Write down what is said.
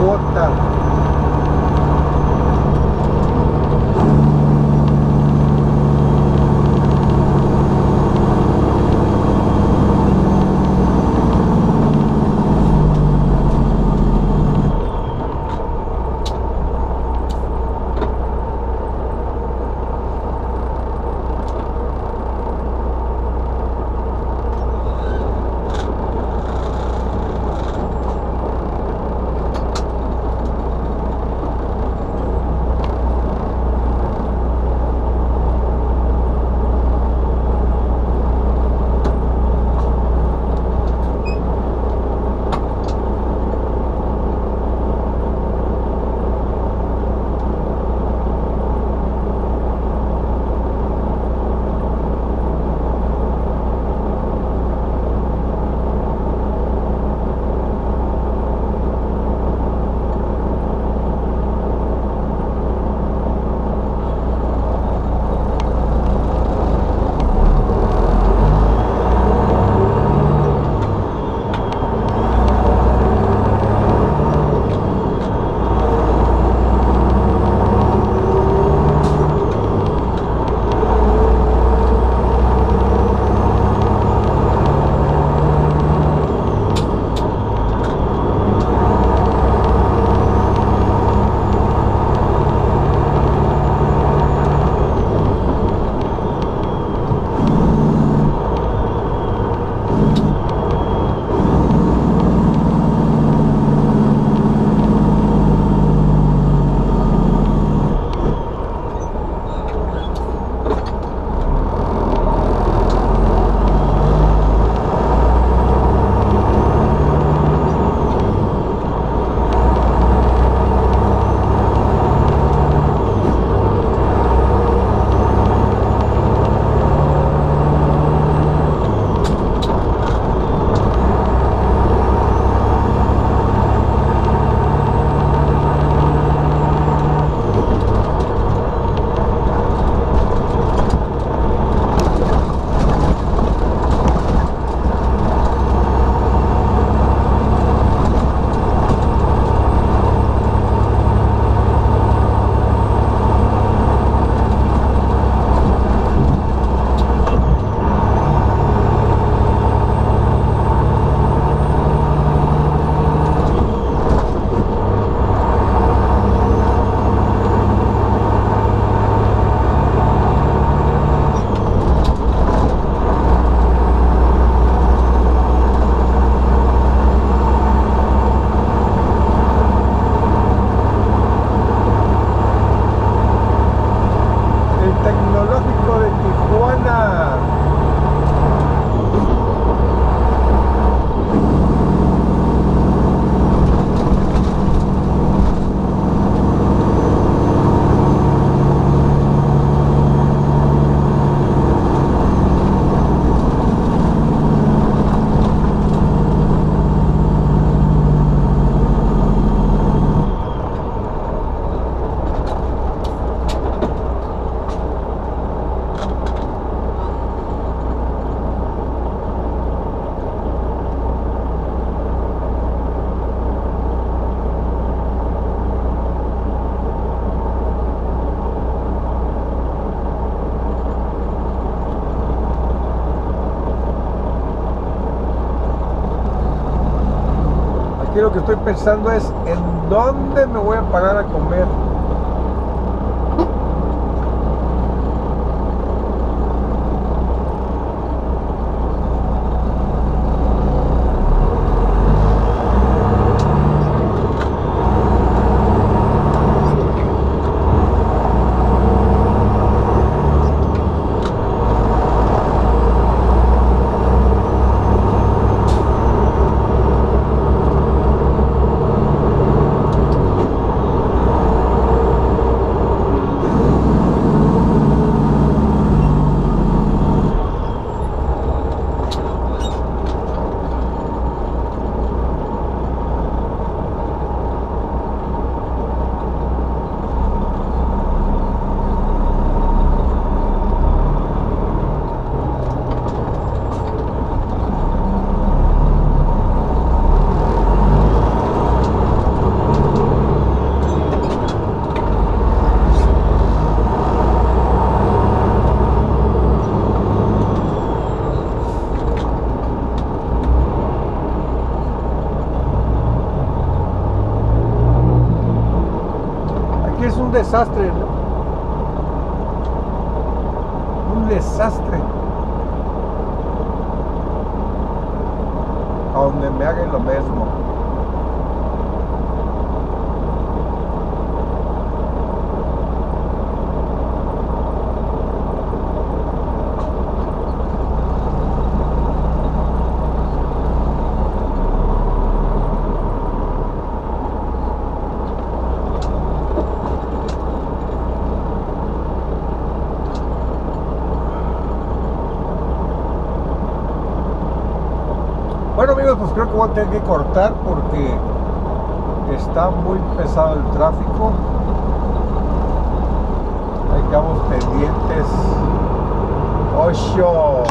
Bota. Aquí lo que estoy pensando es en dónde me voy a parar a comer. Donde me hagan lo mismo. Creo que voy a tener que cortar porque está muy pesado el tráfico. Ahí quedamos pendientes. Ocho.